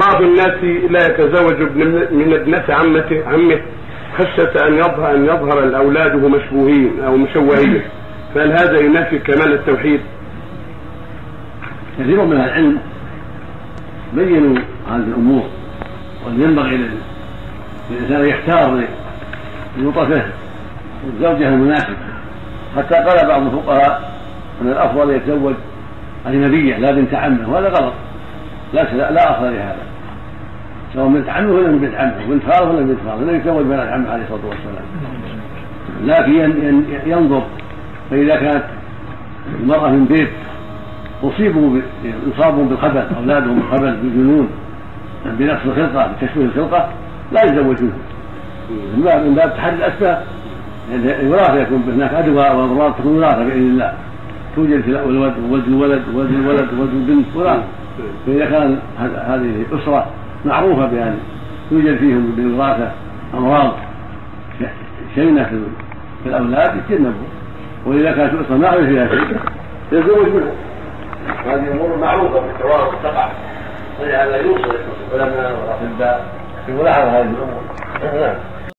بعض الناس لا يتزوج من ابنة عمته عمه خشية أن يظهر أن يظهر الأولاد مشبوهين أو مشوهين. فهل هذا ينافي كمال التوحيد؟ كثير من أهل العلم بينوا هذه الأمور وأن ينبغي للإنسان أن يختار للطفه الزوجه المناسبه حتى قال بعض الفقهاء أن الأفضل يتزوج اجنبيه لا بنت عمه وهذا غلط. لا لا أصل لهذا. سواء بنت عمه ولا بنت عمه بنت خاله ولا بنت خاله لا يتزوج بنات عمه عليه الصلاة والسلام. لكن ين- ين- ينظر فإذا كانت المرأة من بيت اصيبوا يصابوا بالخبل أولادهم بالخبل بالجنون بنقص الخلقة بتشويه الخلقة لا يتزوجون. من باب من باب تحدي الأسباب. يعني الوراثة يكون هناك ادواء واضرار تكون وراثة بإذن الله. توجد في الولد ولد الولد ولد الولد ولد البنت وراثة. فإذا كان هذه الأسرة معروفة بأن يوجد فيهم بالوراثة أمراض شينة في في الأولاد يتجنبوا. وإذا كانت الأسرة ما يعرف فيها شيء يتزوج منها هذه أمور معروفة بالتوارث تقع ولهذا يوصل العلماء والاطباء في ملاحظة هذه. الأمور نعم.